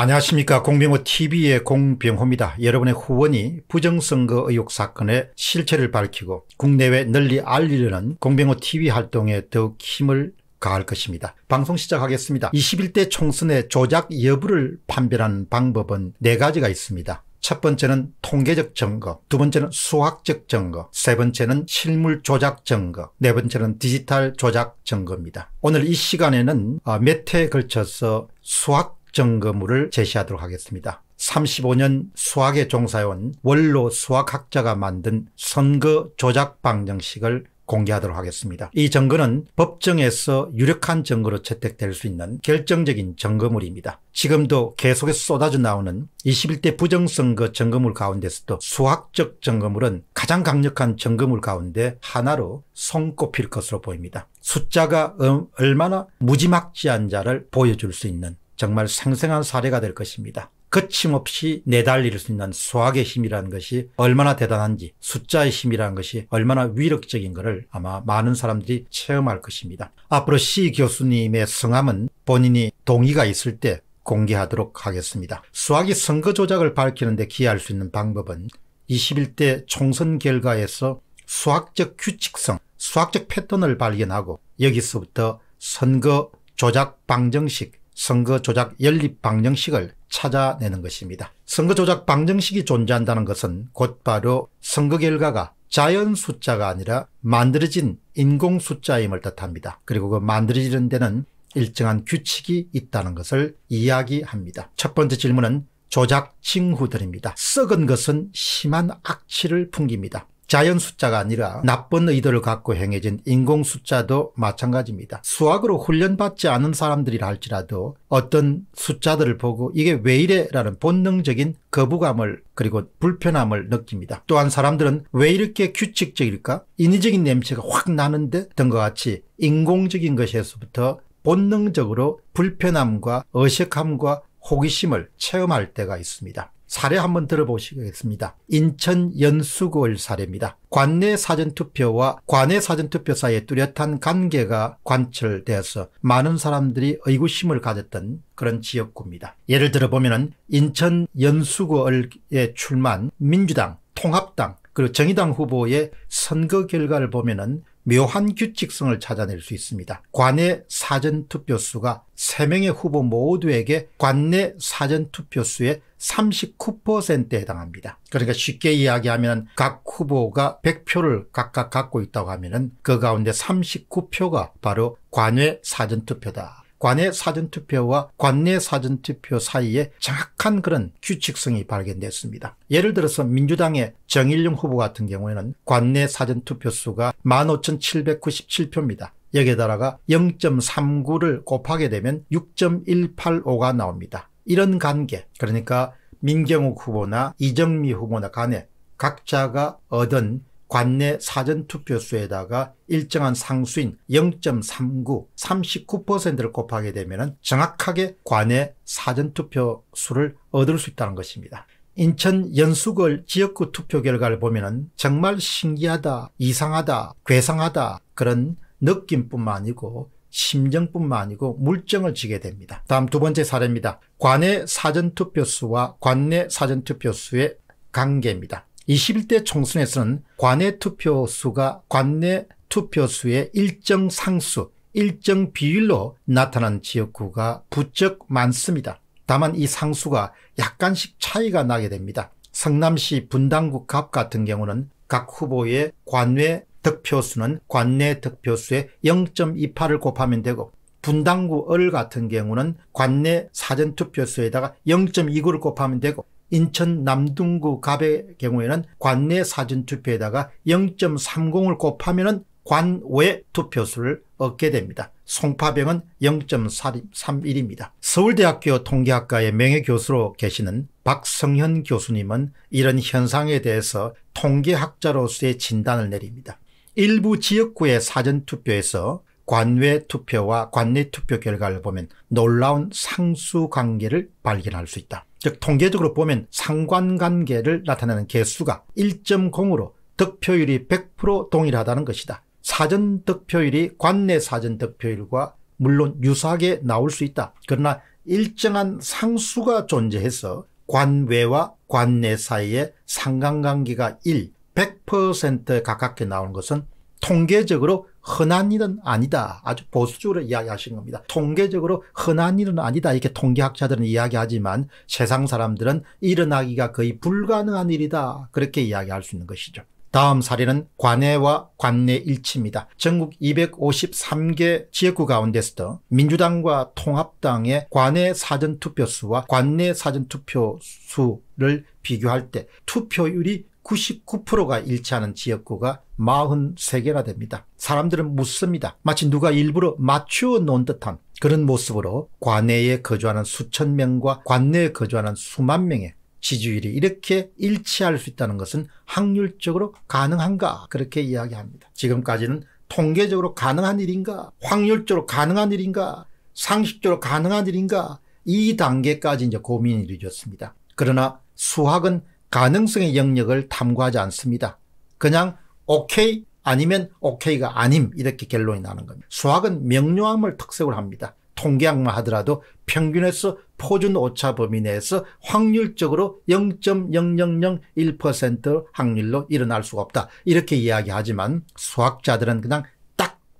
안녕하십니까 공병호 tv의 공병호입니다. 여러분의 후원이 부정선거 의혹 사건의 실체를 밝히고 국내외 널리 알리려는 공병호 tv 활동에 더욱 힘을 가할 것입니다. 방송 시작하겠습니다. 21대 총선의 조작 여부를 판별하는 방법은 네 가지가 있습니다. 첫 번째는 통계적 증거, 두 번째는 수학적 증거, 세 번째는 실물 조작 증거, 네 번째는 디지털 조작 증거입니다. 오늘 이 시간에는 어, 몇 해에 걸쳐서 수학 증거물을 제시하도록 하겠습니다. 35년 수학에 종사해온 원로 수학학자가 만든 선거 조작 방정식을 공개하도록 하겠습니다. 이 증거는 법정에서 유력한 증거로 채택될 수 있는 결정적인 증거물입니다. 지금도 계속해서 쏟아져 나오는 21대 부정선거 증거물 가운데서도 수학적 증거물은 가장 강력한 증거물 가운데 하나로 손꼽힐 것으로 보입니다. 숫자가 얼마나 무지막지한 자를 보여줄 수 있는 정말 생생한 사례가 될 것입니다. 거침없이 내달릴 수 있는 수학의 힘이라는 것이 얼마나 대단한지 숫자의 힘이라는 것이 얼마나 위력적인 것을 아마 많은 사람들이 체험할 것입니다. 앞으로 시 교수님의 성함은 본인이 동의가 있을 때 공개하도록 하겠습니다. 수학이 선거 조작을 밝히는 데 기여할 수 있는 방법은 21대 총선 결과에서 수학적 규칙성, 수학적 패턴을 발견하고 여기서부터 선거 조작 방정식, 선거 조작 연립 방정식을 찾아내는 것입니다. 선거 조작 방정식이 존재한다는 것은 곧바로 선거 결과가 자연 숫자가 아니라 만들어진 인공 숫자임을 뜻합니다. 그리고 그 만들어지는 데는 일정한 규칙이 있다는 것을 이야기합니다. 첫 번째 질문은 조작 징후들입니다. 썩은 것은 심한 악취를 풍깁니다. 자연 숫자가 아니라 나쁜 의도를 갖고 행해진 인공 숫자도 마찬가지입니다. 수학으로 훈련받지 않은 사람들이라 할지라도 어떤 숫자들을 보고 이게 왜 이래 라는 본능적인 거부감을 그리고 불편함을 느낍니다. 또한 사람들은 왜 이렇게 규칙적일까? 인위적인 냄새가 확 나는데 등과 같이 인공적인 것에서부터 본능적으로 불편함과 어색함과 호기심을 체험할 때가 있습니다. 사례 한번 들어보시겠습니다. 인천 연수구을 사례입니다. 관내 사전투표와 관내 사전투표 사이에 뚜렷한 관계가 관철되어서 많은 사람들이 의구심을 가졌던 그런 지역구입니다. 예를 들어 보면 인천 연수구을에 출마한 민주당, 통합당, 그리고 정의당 후보의 선거 결과를 보면 은 묘한 규칙성을 찾아낼 수 있습니다. 관내 사전투표수가 3명의 후보 모두에게 관내 사전투표수의 39%에 해당합니다. 그러니까 쉽게 이야기하면 각 후보가 100표를 각각 갖고 있다고 하면 그 가운데 39표가 바로 관외 사전투표다. 관내 사전투표와 관내 사전투표 사이에 정확한 그런 규칙성이 발견됐습니다. 예를 들어서 민주당의 정일용 후보 같은 경우에는 관내 사전투표 수가 15,797표입니다. 여기에다가 0.39를 곱하게 되면 6.185가 나옵니다. 이런 관계 그러니까 민경욱 후보나 이정미 후보나 간에 각자가 얻은 관내 사전투표수에다가 일정한 상수인 0.39, 39%를 곱하게 되면 정확하게 관내 사전투표수를 얻을 수 있다는 것입니다. 인천 연수걸 지역구 투표 결과를 보면 정말 신기하다, 이상하다, 괴상하다 그런 느낌뿐만 아니고 심정뿐만 아니고 물정을 지게 됩니다. 다음 두 번째 사례입니다. 관내 사전투표수와 관내 사전투표수의 관계입니다. 21대 총선에서는 관내 투표수가 관내 투표수의 일정 상수, 일정 비율로 나타난 지역구가 부쩍 많습니다. 다만 이 상수가 약간씩 차이가 나게 됩니다. 성남시 분당구 갑 같은 경우는 각 후보의 관외 득표수는 관내 득표수의 0.28을 곱하면 되고 분당구 을 같은 경우는 관내 사전투표수에다가 0.29를 곱하면 되고 인천 남동구 갑의 경우에는 관내 사전투표에다가 0.30을 곱하면 관외 투표수를 얻게 됩니다. 송파병은 0.31입니다. 서울대학교 통계학과의 명예교수로 계시는 박성현 교수님은 이런 현상에 대해서 통계학자로서의 진단을 내립니다. 일부 지역구의 사전투표에서 관외 투표와 관내 투표 결과를 보면 놀라운 상수 관계를 발견할 수 있다. 즉 통계적으로 보면 상관관계를 나타내는 개수가 1.0으로 득표율이 100% 동일하다는 것이다. 사전 득표율이 관내 사전 득표율과 물론 유사하게 나올 수 있다. 그러나 일정한 상수가 존재해서 관외와 관내 사이에 상관관계가 1, 100%에 가깝게 나오는 것은 통계적으로 흔한 일은 아니다. 아주 보수적으로 이야기하신 겁니다. 통계적으로 흔한 일은 아니다. 이렇게 통계학자들은 이야기하지만 세상 사람들은 일어나기가 거의 불가능한 일이다. 그렇게 이야기할 수 있는 것이죠. 다음 사례는 관내와 관내 일치입니다. 전국 253개 지역구 가운데서도 민주당과 통합당의 관내 사전투표수와 관내 사전투표수를 비교할 때 투표율이 99%가 일치하는 지역구가 43개나 됩니다. 사람들은 묻습니다. 마치 누가 일부러 맞추어 놓은 듯한 그런 모습으로 관내에 거주하는 수천 명과 관내에 거주하는 수만 명의 지지율이 이렇게 일치할 수 있다는 것은 확률적으로 가능한가 그렇게 이야기합니다. 지금까지는 통계적으로 가능한 일인가 확률적으로 가능한 일인가 상식적으로 가능한 일인가 이 단계까지 이제 고민이 이루어졌습니다. 그러나 수학은 가능성의 영역을 탐구하지 않습니다. 그냥 오케이 아니면 오케이가 아님 이렇게 결론이 나는 겁니다. 수학은 명료함을 특색으로 합니다. 통계학만 하더라도 평균에서 표준 오차 범위 내에서 확률적으로 0.0001% 확률로 일어날 수가 없다. 이렇게 이야기하지만 수학자들은 그냥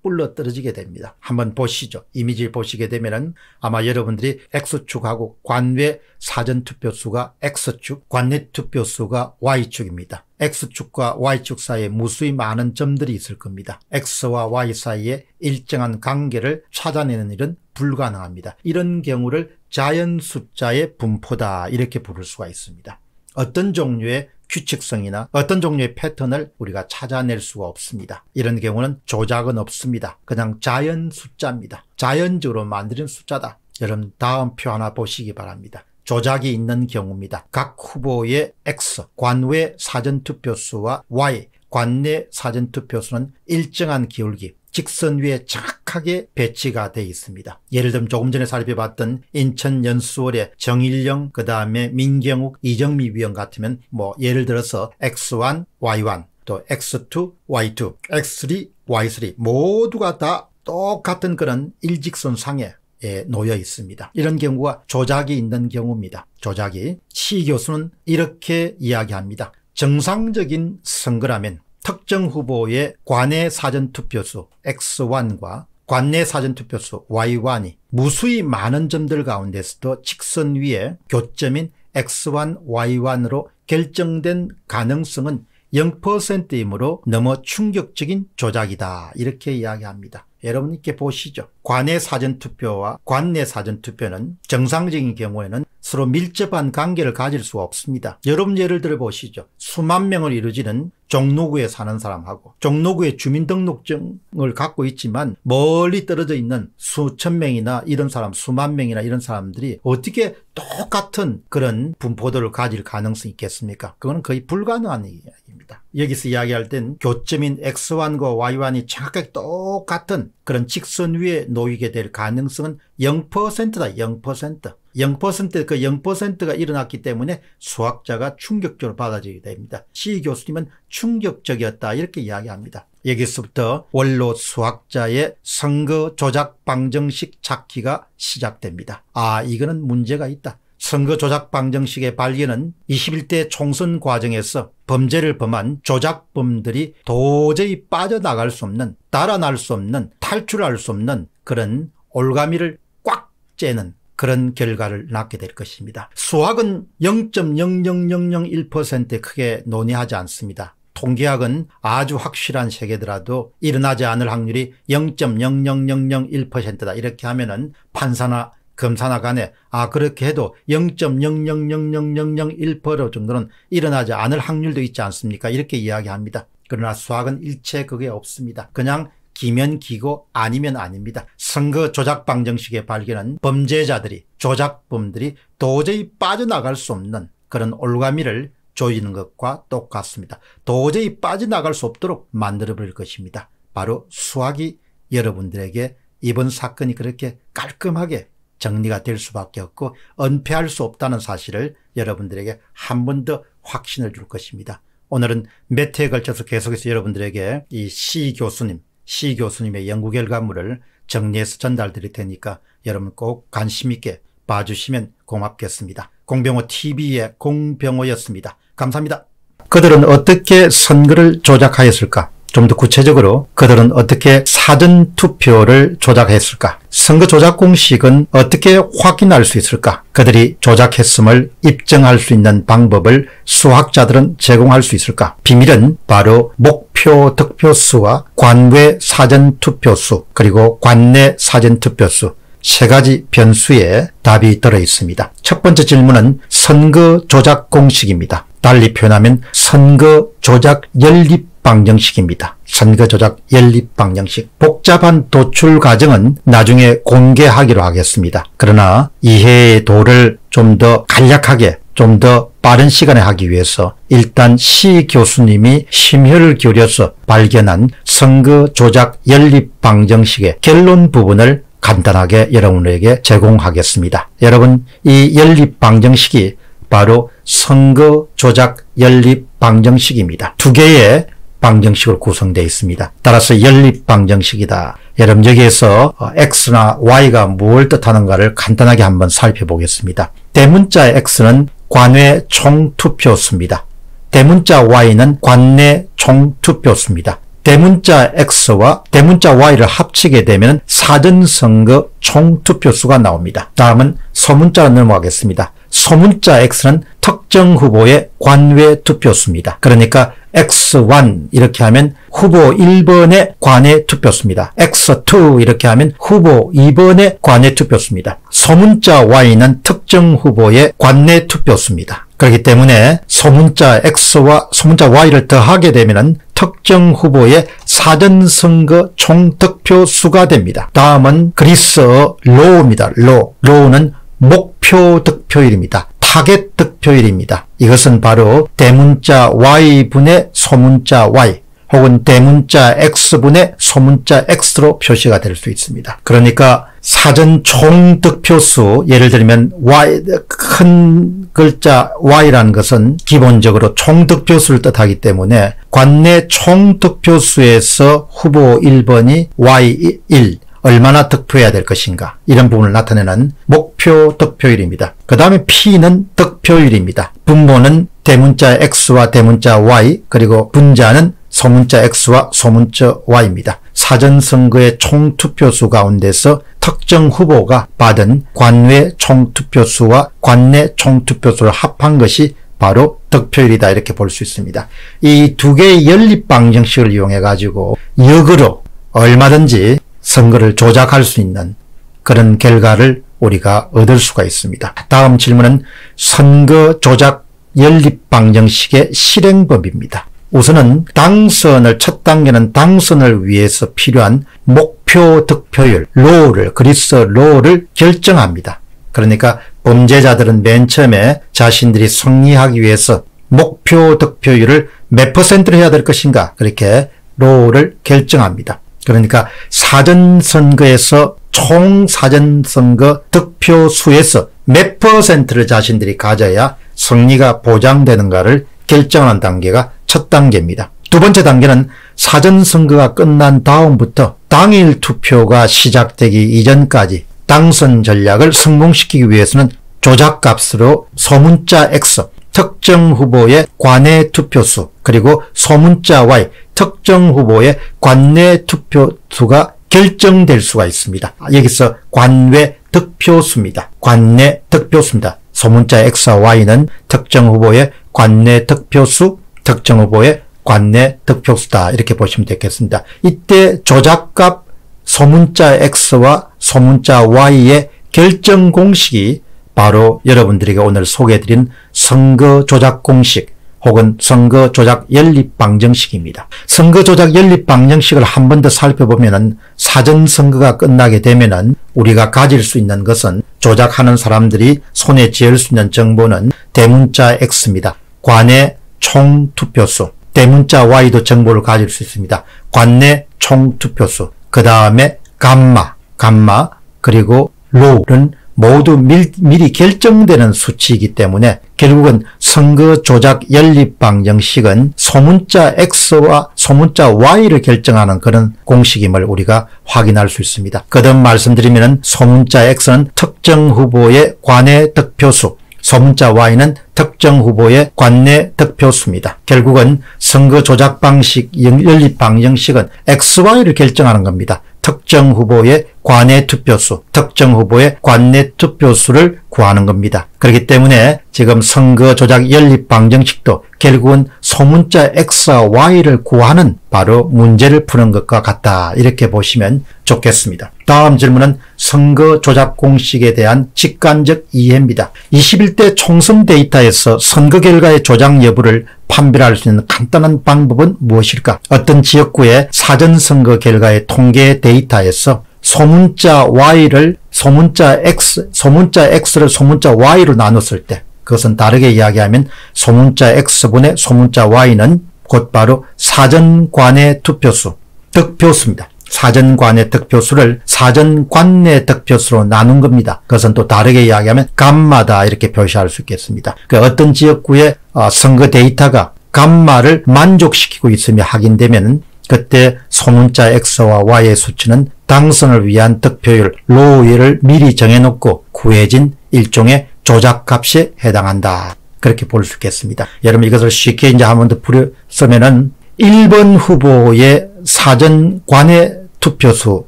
뿔러 떨어지게 됩니다. 한번 보시죠. 이미지를 보시게 되면 아마 여러분들이 X축하고 관외 사전투표수가 X축, 관내 투표수가 Y축입니다. X축과 Y축 사이에 무수히 많은 점들이 있을 겁니다. X와 Y 사이에 일정한 관계를 찾아내는 일은 불가능합니다. 이런 경우를 자연 숫자의 분포다 이렇게 부를 수가 있습니다. 어떤 종류의 규칙성이나 어떤 종류의 패턴을 우리가 찾아낼 수가 없습니다. 이런 경우는 조작은 없습니다. 그냥 자연 숫자입니다. 자연적으로 만드는 숫자다. 여러분 다음 표 하나 보시기 바랍니다. 조작이 있는 경우입니다. 각 후보의 X, 관외 사전투표수와 Y, 관내 사전투표수는 일정한 기울기, 직선 위에 정확하게 배치가 되어 있습니다. 예를 들면 조금 전에 살펴봤던 인천 연수월의 정일영 그 다음에 민경욱 이정미 위원 같으면 뭐 예를 들어서 X1, Y1 또 X2, Y2, X3, Y3 모두가 다 똑같은 그런 일직선 상에 에 놓여 있습니다. 이런 경우가 조작이 있는 경우입니다. 조작이 시 교수는 이렇게 이야기합니다. 정상적인 선거라면 특정 후보의 관내 사전투표수 X1과 관내 사전투표수 Y1이 무수히 많은 점들 가운데서도 직선 위에 교점인 X1, Y1으로 결정된 가능성은 0%이므로 너무 충격적인 조작이다 이렇게 이야기합니다. 여러분 이렇게 보시죠. 관내 사전투표와 관내 사전투표는 정상적인 경우에는 서로 밀접한 관계를 가질 수가 없습니다. 여러분 예를 들어 보시죠. 수만 명을 이루지는 종로구에 사는 사람하고 종로구에 주민등록증을 갖고 있지만 멀리 떨어져 있는 수천 명이나 이런 사람 수만 명이나 이런 사람들이 어떻게 똑같은 그런 분포도를 가질 가능성이 있겠습니까? 그거는 거의 불가능한 이야기입니다. 여기서 이야기할 땐 교점인 X1과 Y1이 정확하게 똑같은 그런 직선 위에 놓이게 될 가능성은 0%다 0% 0%그 0%가 일어났기 때문에 수학자가 충격적으로 받아들이게 됩니다. 시 교수님은 충격적이었다 이렇게 이야기합니다. 여기서부터 원로 수학자의 선거 조작 방정식 찾기가 시작됩니다. 아 이거는 문제가 있다. 선거 조작 방정식의 발견은 21대 총선 과정에서 범죄를 범한 조작범들이 도저히 빠져나갈 수 없는 달아날 수 없는 탈출할 수 없는 그런 올가미를 꽉 째는 그런 결과를 낳게 될 것입니다. 수학은 0.00001%에 크게 논의하지 않습니다. 통계학은 아주 확실한 세계더라도 일어나지 않을 확률이 0.00001%다 이렇게 하면 은 판사나 검사나 간에 아 그렇게 해도 0.0000001% 정도는 일어나지 않을 확률도 있지 않습니까 이렇게 이야기합니다. 그러나 수학은 일체 그게 없습니다. 그냥 기면 기고 아니면 아닙니다. 선거 조작 방정식의 발견은 범죄자들이 조작범들이 도저히 빠져나갈 수 없는 그런 올가미를 조이는 것과 똑같습니다. 도저히 빠져나갈 수 없도록 만들어버릴 것입니다. 바로 수학이 여러분들에게 이번 사건이 그렇게 깔끔하게 정리가 될 수밖에 없고 은폐할 수 없다는 사실을 여러분들에게 한 번 더 확신을 줄 것입니다. 오늘은 몇 회에 걸쳐서 계속해서 여러분들에게 이 시 교수님 시 교수님의 연구 결과물을 정리해서 전달 드릴 테니까 여러분 꼭 관심 있게 봐주시면 고맙겠습니다. 공병호 TV의 공병호였습니다. 감사합니다. 그들은 어떻게 선거를 조작하였을까? 좀 더 구체적으로 그들은 어떻게 사전투표를 조작했을까? 선거 조작 공식은 어떻게 확인할 수 있을까? 그들이 조작했음을 입증할 수 있는 방법을 수학자들은 제공할 수 있을까? 비밀은 바로 목표 득표수와 관외 사전투표수 그리고 관내 사전투표수 세 가지 변수에 답이 들어 있습니다. 첫 번째 질문은 선거 조작 공식입니다. 달리 표현하면 선거 조작 연립 방정식입니다. 선거 조작 연립 방정식. 복잡한 도출 과정은 나중에 공개하기로 하겠습니다. 그러나 이해의 도를 좀 더 간략하게 좀 더 빠른 시간에 하기 위해서 일단 시 교수님이 심혈을 기울여서 발견한 선거 조작 연립 방정식의 결론 부분을 간단하게 여러분에게 제공하겠습니다. 여러분 이 연립 방정식이 바로 선거 조작 연립 방정식입니다. 두 개의 방정식으로 구성되어 있습니다. 따라서 연립 방정식이다. 여러분 여기에서 X나 Y가 무엇을 뜻하는가를 간단하게 한번 살펴보겠습니다. 대문자 X는 관외 총투표수입니다. 대문자 Y는 관내 총투표수입니다. 대문자 X와 대문자 Y를 합치게 되면 사전선거 총투표수가 나옵니다. 다음은 소문자로 넘어가겠습니다. 소문자 X는 특정 후보의 관외 투표수입니다. 그러니까 X1 이렇게 하면 후보 1번의 관외 투표수입니다. X2 이렇게 하면 후보 2번의 관외 투표수입니다. 소문자 Y는 특정 후보의 관내 투표수입니다. 그렇기 때문에 소문자 X와 소문자 Y를 더하게 되면 특정 후보의 사전선거 총득표 수가 됩니다. 다음은 그리스어 로우입니다. 로. 로우는 목표 득표율입니다. 타겟 득표율입니다. 이것은 바로 대문자 Y분의 소문자 Y 혹은 대문자 X분의 소문자 X로 표시가 될 수 있습니다. 그러니까 사전 총 득표수 예를 들면 Y 큰 글자 Y라는 것은 기본적으로 총 득표수를 뜻하기 때문에 관내 총 득표수에서 후보 1번이 Y1 얼마나 득표해야 될 것인가 이런 부분을 나타내는 목표 득표율입니다. 그 다음에 P는 득표율입니다. 분모는 대문자 X와 대문자 Y 그리고 분자는 소문자 X와 소문자 Y입니다. 사전선거의 총투표수 가운데서 특정 후보가 받은 관외 총투표수와 관내 총투표수를 합한 것이 바로 득표율이다 이렇게 볼 수 있습니다. 이 두 개의 연립 방정식을 이용해 가지고 역으로 얼마든지 선거를 조작할 수 있는 그런 결과를 우리가 얻을 수가 있습니다. 다음 질문은 선거 조작 연립 방정식의 실행법입니다. 우선은 당선을 첫 단계는 당선을 위해서 필요한 목표 득표율 로를 그리스어 로를 결정합니다. 그러니까 범죄자들은 맨 처음에 자신들이 승리하기 위해서 목표 득표율을 몇 퍼센트로 해야 될 것인가 그렇게 로를 결정합니다. 그러니까 사전선거에서 총 사전선거 득표 수에서 몇 퍼센트를 자신들이 가져야 승리가 보장되는가를 결정하는 단계가 첫 단계입니다. 두 번째 단계는 사전선거가 끝난 다음부터 당일 투표가 시작되기 이전까지 당선 전략을 성공시키기 위해서는 조작값으로 소문자 X, 특정 후보의 관내 투표수, 그리고 소문자 Y, 특정 후보의 관내 투표수가 결정될 수가 있습니다. 여기서 관외 득표수입니다. 관내 득표수입니다. 소문자 X와 Y는 특정 후보의 관내 득표수, 특정 후보의 관내 득표수다. 이렇게 보시면 되겠습니다. 이때 조작값 소문자 X와 소문자 Y의 결정 공식이 바로 여러분들에게 오늘 소개해드린 선거 조작 공식 혹은 선거 조작 연립 방정식입니다. 선거 조작 연립 방정식을 한 번 더 살펴보면은 사전 선거가 끝나게 되면은 우리가 가질 수 있는 것은 조작하는 사람들이 손에 쥐을 수 있는 정보는 대문자 X입니다. 관내 총 투표수, 대문자 Y도 정보를 가질 수 있습니다. 관내 총 투표수, 그 다음에 감마, 감마, 그리고 로는 모두 밀, 미리 결정되는 수치이기 때문에 결국은 선거 조작 연립 방정식은 소문자 X와 소문자 Y를 결정하는 그런 공식임을 우리가 확인할 수 있습니다. 거듭 말씀드리면 소문자 X는 특정 후보의 관내 득표수, 소문자 Y는 특정 후보의 관내 득표수입니다. 결국은 선거 조작 방식, 연립 방정식은 XY를 결정하는 겁니다. 특정 후보의 관내 투표수, 특정 후보의 관내 투표수를 구하는 겁니다. 그렇기 때문에 지금 선거 조작 연립 방정식도 결국은 소문자 X와 Y를 구하는 바로 문제를 푸는 것과 같다. 이렇게 보시면 좋겠습니다. 다음 질문은 선거 조작 공식에 대한 직관적 이해입니다. 21대 총선 데이터에서 선거 결과의 조작 여부를 판별할 수 있는 간단한 방법은 무엇일까? 어떤 지역구의 사전선거 결과의 통계 데이터에서 소문자 Y를 소문자 X, 소문자 X를 소문자 Y로 나눴을 때 그것은 다르게 이야기하면 소문자 X분의 소문자 Y는 곧바로 사전관의 투표수, 득표수입니다. 사전관외 득표수를 사전관내 득표수로 나눈 겁니다. 그것은 또 다르게 이야기하면 감마다 이렇게 표시할 수 있겠습니다. 그 어떤 지역구의 어, 선거 데이터가 감마를 만족시키고 있음이 확인되면 그때 소문자 X와 Y의 수치는 당선을 위한 득표율 로우를 미리 정해놓고 구해진 일종의 조작값에 해당한다. 그렇게 볼 수 있겠습니다. 여러분 이것을 쉽게 이제 한 번 더 풀어 쓰면은 1번 후보의 사전 관외 투표수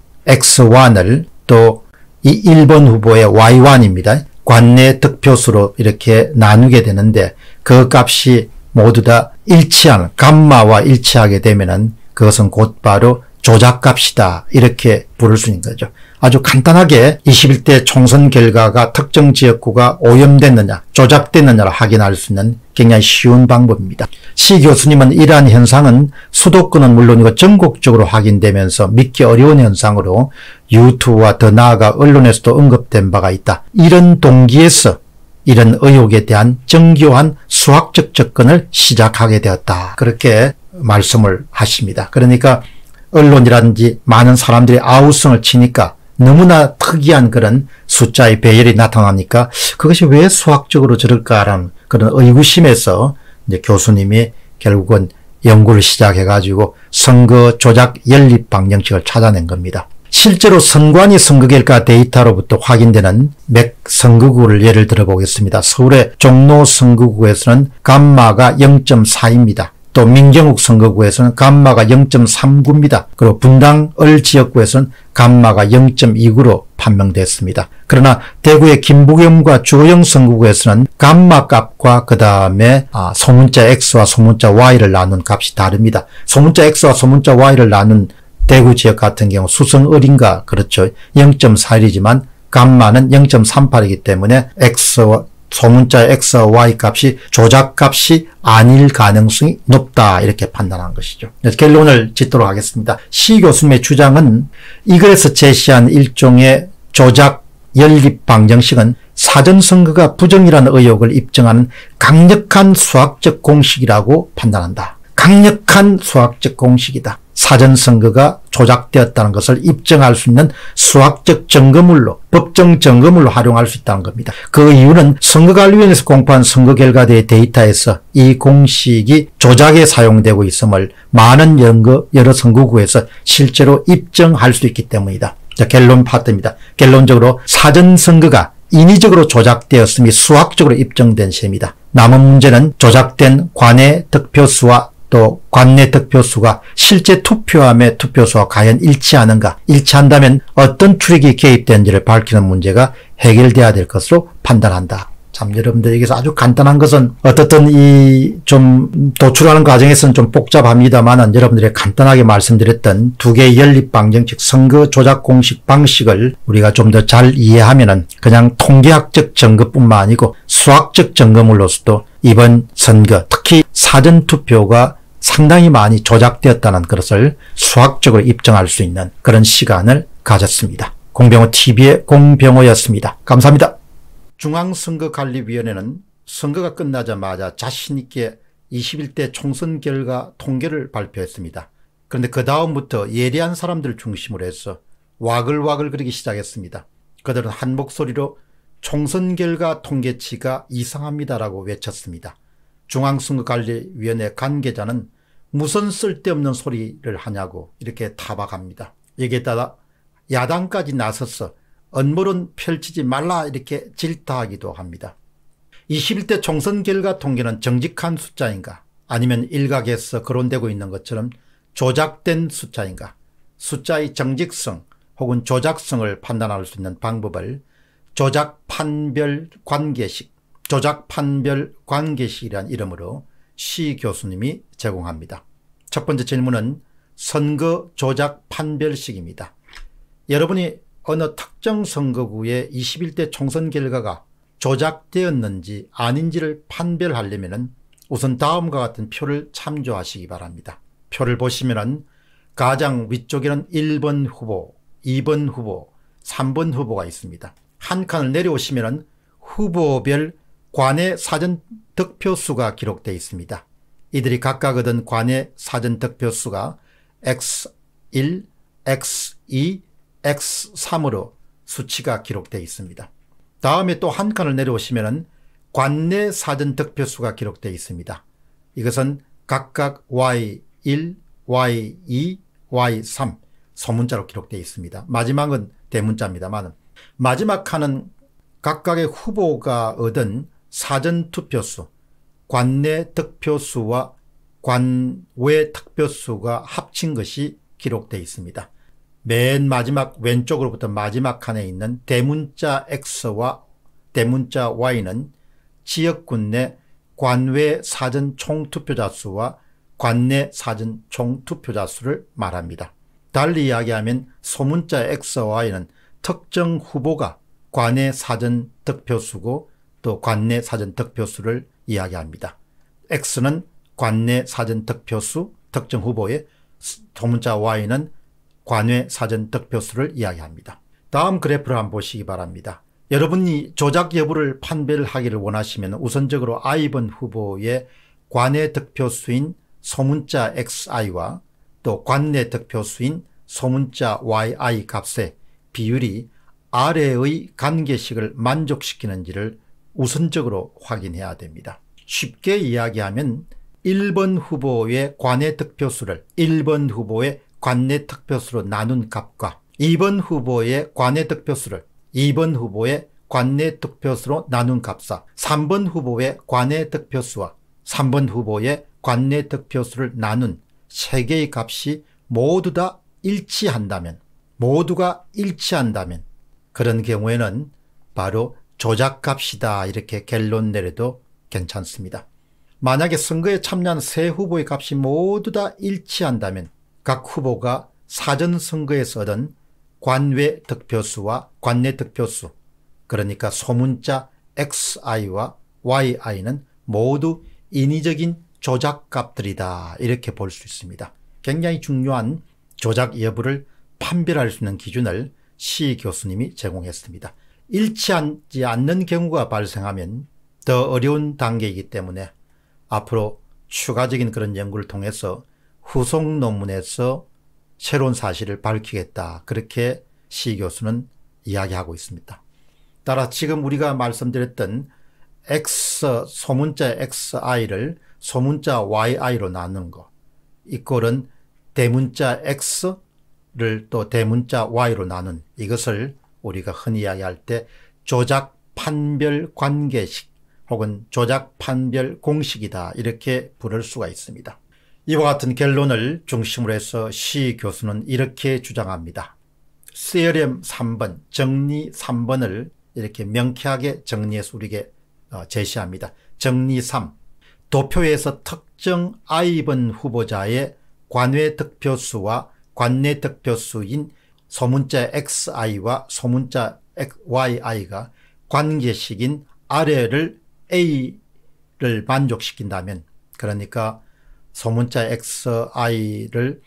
X1을 또 이 1번 후보의 Y1입니다. 관내 득표수로 이렇게 나누게 되는데 그 값이 모두 다 일치하는 감마와 일치하게 되면은 그것은 곧바로 조작값이다 이렇게 부를 수 있는 거죠. 아주 간단하게 21대 총선 결과가 특정 지역구가 오염됐느냐 조작됐느냐를 확인할 수 있는 굉장히 쉬운 방법입니다. 시 교수님은 이러한 현상은 수도권은 물론이고 전국적으로 확인되면서 믿기 어려운 현상으로 유튜브와 더 나아가 언론에서도 언급된 바가 있다. 이런 동기에서 이런 의혹에 대한 정교한 수학적 접근을 시작하게 되었다. 그렇게 말씀을 하십니다. 그러니까 언론이라든지 많은 사람들이 아우성을 치니까 너무나 특이한 그런 숫자의 배열이 나타나니까 그것이 왜 수학적으로 저럴까라는 그런 의구심에서 이제 교수님이 결국은 연구를 시작해 가지고 선거 조작 연립 방정식을 찾아낸 겁니다. 실제로 선관위 선거 결과 데이터로부터 확인되는 맥 선거구를 예를 들어 보겠습니다. 서울의 종로 선거구에서는 감마가 0.4입니다. 또 민경욱 선거구에서는 감마가 0.39입니다. 그리고 분당 을 지역구에서는 감마가 0.29로 판명됐습니다. 그러나 대구의 김부겸과 주호영 선거구에서는 감마 값과 그 다음에 아, 소문자 X와 소문자 Y를 나눈 값이 다릅니다. 소문자 X와 소문자 Y를 나눈 대구 지역 같은 경우 수성 을인가 그렇죠. 0.41이지만 감마는 0.38이기 때문에 X와 소문자 X와 Y 값이 조작 값이 아닐 가능성이 높다 이렇게 판단한 것이죠. 결론을 짓도록 하겠습니다. 시 교수님의 주장은 이 글에서 제시한 일종의 조작 연립 방정식은 사전선거가 부정이라는 의혹을 입증하는 강력한 수학적 공식이라고 판단한다. 강력한 수학적 공식이다. 사전선거가 조작되었다는 것을 입증할 수 있는 수학적 증거물로 법정 증거물로 활용할 수 있다는 겁니다. 그 이유는 선거관리위원회에서 공포한 선거 결과의 데이터에서 이 공식이 조작에 사용되고 있음을 많은 여러 선거구에서 실제로 입증할 수 있기 때문이다. 자, 결론 파트입니다. 결론적으로 사전선거가 인위적으로 조작되었음이 수학적으로 입증된 셈이다. 남은 문제는 조작된 관내 득표수와 또 관내 득표수가 실제 투표함의 투표수와 과연 일치하는가 일치한다면 어떤 출입이 개입된지를 밝히는 문제가 해결돼야 될 것으로 판단한다. 참 여러분들에게서 아주 간단한 것은 어떻든 이 좀 도출하는 과정에서는 좀 복잡합니다만 여러분들이 간단하게 말씀드렸던 두 개의 연립 방정 즉 선거 조작 공식 방식을 우리가 좀 더 잘 이해하면은 그냥 통계학적 증거뿐만 아니고 수학적 증거물로서도 이번 선거 특히 사전투표가 상당히 많이 조작되었다는 것을 수학적으로 입증할 수 있는 그런 시간을 가졌습니다. 공병호 TV의 공병호였습니다. 감사합니다. 중앙선거관리위원회는 선거가 끝나자마자 자신있게 21대 총선 결과 통계를 발표했습니다. 그런데 그 다음부터 예리한 사람들 중심으로 해서 와글와글 그리기 시작했습니다. 그들은 한 목소리로 총선 결과 통계치가 이상합니다라고 외쳤습니다. 중앙선거관리위원회 관계자는 무슨 쓸데없는 소리를 하냐고 이렇게 타박합니다. 여기에 따라 야당까지 나서서 언물은 펼치지 말라 이렇게 질타하기도 합니다. 21대 총선 결과 통계는 정직한 숫자인가 아니면 일각에서 거론되고 있는 것처럼 조작된 숫자인가 숫자의 정직성 혹은 조작성을 판단할 수 있는 방법을 조작 판별 관계식 조작 판별 관계식이란 이름으로 시 교수님이 제공합니다. 첫 번째 질문은 선거 조작 판별식입니다. 여러분이 어느 특정 선거구의 21대 총선 결과가 조작되었는지 아닌지를 판별하려면 우선 다음과 같은 표를 참조하시기 바랍니다. 표를 보시면 가장 위쪽에는 1번 후보, 2번 후보, 3번 후보가 있습니다. 한 칸을 내려오시면 후보별 관외 사전 득표 수가 기록되어 있습니다. 이들이 각각 얻은 관외 사전 득표 수가 X1, X2, X3으로 수치가 기록되어 있습니다. 다음에 또 한 칸을 내려오시면 관내 사전 득표수가 기록되어 있습니다. 이것은 각각 Y1, Y2, Y3 소문자로 기록되어 있습니다. 마지막은 대문자입니다만 마지막 칸은 각각의 후보가 얻은 사전 투표수, 관내 득표수와 관외 득표수가 합친 것이 기록되어 있습니다. 맨 마지막 왼쪽으로부터 마지막 칸에 있는 대문자 X와 대문자 Y는 지역군 내 관외 사전 총투표자 수와 관내 사전 총투표자 수를 말합니다. 달리 이야기하면 소문자 X와 Y는 특정 후보가 관내 사전 득표수고 또 관내 사전 득표수를 이야기합니다. X는 관내 사전 득표수 특정 후보의 소문자 Y는 관외 사전 득표수를 이야기합니다. 다음 그래프를 한번 보시기 바랍니다. 여러분이 조작 여부를 판별 하기를 원하시면 우선적으로 I번 후보의 관외 득표수인 소문자 XI와 또 관내 득표수인 소문자 YI 값의 비율이 아래의 관계식을 만족시키는지를 우선적으로 확인해야 됩니다. 쉽게 이야기하면 1번 후보의 관외 득표수를 1번 후보의 관내 득표수로 나눈 값과 2번 후보의 관내 득표수를 2번 후보의 관내 득표수로 나눈 값과 3번 후보의 관내 득표수와 3번 후보의 관내 득표수를 나눈 세 개의 값이 모두 다 일치한다면 모두가 일치한다면 그런 경우에는 바로 조작값이다 이렇게 결론 내려도 괜찮습니다. 만약에 선거에 참여한 세 후보의 값이 모두 다 일치한다면 각 후보가 사전선거에서 얻은 관외 득표수와 관내 득표수 그러니까 소문자 XI와 YI는 모두 인위적인 조작값들이다 이렇게 볼 수 있습니다. 굉장히 중요한 조작 여부를 판별할 수 있는 기준을 시 교수님이 제공했습니다. 일치하지 않는 경우가 발생하면 더 어려운 단계이기 때문에 앞으로 추가적인 그런 연구를 통해서 후속 논문에서 새로운 사실을 밝히겠다. 그렇게 시 교수는 이야기하고 있습니다. 따라 지금 우리가 말씀드렸던 X 소문자 XI를 소문자 YI로 나누는 거. 이 꼴은 대문자 X를 또 대문자 Y로 나눈 이것을 우리가 흔히 이야기할 때 조작 판별 관계식 혹은 조작 판별 공식이다 이렇게 부를 수가 있습니다. 이와 같은 결론을 중심으로 해서 시 교수는 이렇게 주장합니다. CLM 3번, 정리 3번을 이렇게 명쾌하게 정리해서 우리에게 어, 제시합니다. 정리 3. 도표에서 특정 I번 후보자의 관외 득표수와 관내 득표수인 소문자 XI와 소문자 YI가 관계식인 아래를 A를 만족시킨다면 그러니까 소문자 XI를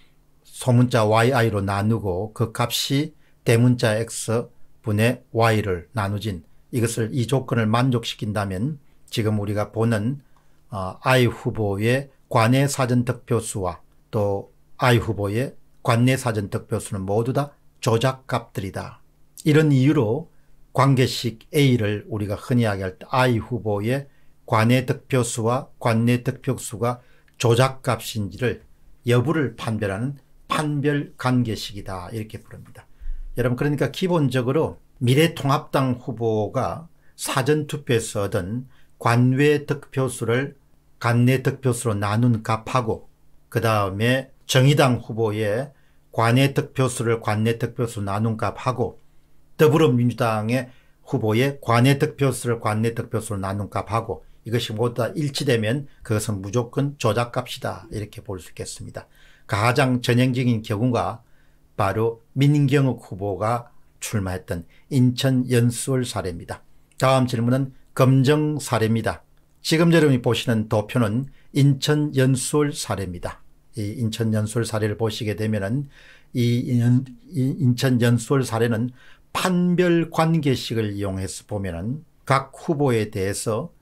소문자 YI로 나누고 그 값이 대문자 X분의 Y를 나누진 이것을 이 조건을 만족시킨다면 지금 우리가 보는 어, I 후보의 관내 사전 득표수와 또 I 후보의 관내 사전 득표수는 모두 다 조작값들이다. 이런 이유로 관계식 A를 우리가 흔히 하게할 때 I 후보의 관내 득표수와 관내 득표수가 조작값인지를 여부를 판별하는 판별 관계식이다 이렇게 부릅니다. 여러분 그러니까 기본적으로 미래통합당 후보가 사전투표에서 얻은 관외 득표수를 관내 득표수로 나눈 값하고 그 다음에 정의당 후보의 관내 득표수를 관내 득표수로 나눈 값하고 더불어민주당의 후보의 관내 득표수를 관내 득표수로 나눈 값하고 이것이 모두 다 일치되면 그것은 무조건 조작값이다 이렇게 볼 수 있겠습니다. 가장 전형적인 경우가 바로 민경욱 후보가 출마했던 인천 연수월 사례입니다. 다음 질문은 검정 사례입니다. 지금 여러분이 보시는 도표는 인천 연수월 사례입니다. 이 인천 연수월 사례를 보시게 되면은 이 인천 연수월 사례는 판별 관계식을 이용해서 보면은 각 후보에 대해서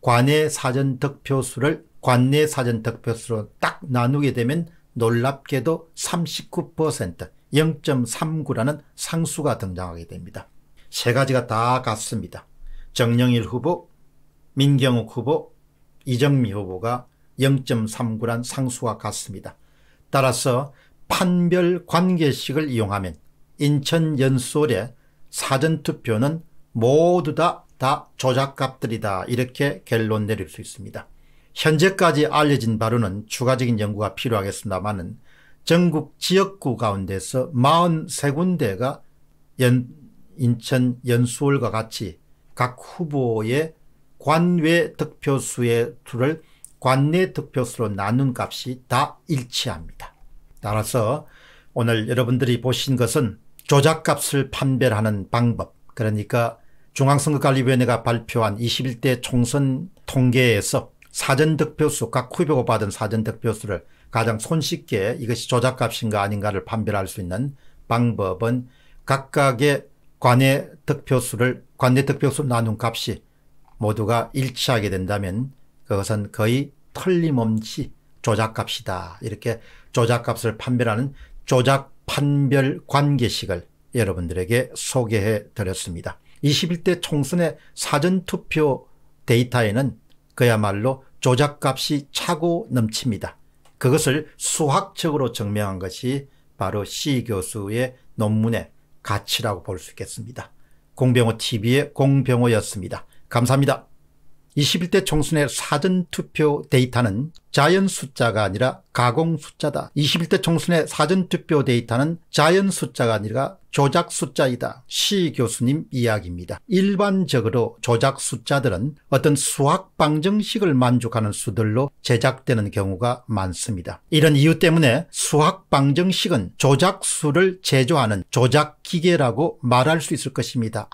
관내 사전 득표수를 관내 사전 득표수로 딱 나누게 되면 놀랍게도 39% 0.39라는 상수가 등장하게 됩니다. 세 가지가 다 같습니다. 정영일 후보, 민경욱 후보, 이정미 후보가 0.39란 상수가 같습니다. 따라서 판별 관계식을 이용하면 인천 연수월의 사전투표는 모두 다, 다 조작값들이다 이렇게 결론 내릴 수 있습니다. 현재까지 알려진 바로는 추가적인 연구가 필요하겠습니다만 전국 지역구 가운데서 43군데가 연, 인천 연수월과 같이 각 후보의 관외 득표수의 수를 관내 득표수로 나눈 값이 다 일치합니다. 따라서 오늘 여러분들이 보신 것은 조작값을 판별하는 방법 그러니까 중앙선거관리위원회가 발표한 21대 총선 통계에서 사전 득표수 각 후보가 받은 사전 득표수를 가장 손쉽게 이것이 조작값인가 아닌가를 판별할 수 있는 방법은 각각의 관내 득표수를 관내 득표수 나눈 값이 모두가 일치하게 된다면 그것은 거의 틀림없이 조작값이다. 이렇게 조작값을 판별하는 조작 판별 관계식을 여러분들에게 소개해 드렸습니다. 21대 총선의 사전투표 데이터에는 그야말로 조작값이 차고 넘칩니다. 그것을 수학적으로 증명한 것이 바로 시 교수의 논문의 가치라고 볼 수 있겠습니다. 공병호 TV의 공병호였습니다. 감사합니다. 21대 총선의 사전투표 데이터는 자연 숫자가 아니라 가공 숫자다. 21대 총선의 사전투표 데이터는 자연 숫자가 아니라 조작 숫자이다. 시 교수님 이야기입니다. 일반적으로 조작 숫자들은 어떤 수학 방정식을 만족하는 수들로 제작되는 경우가 많습니다. 이런 이유 때문에 수학 방정식은 조작수를 제조하는 조작 기계라고 말할 수 있을 것입니다.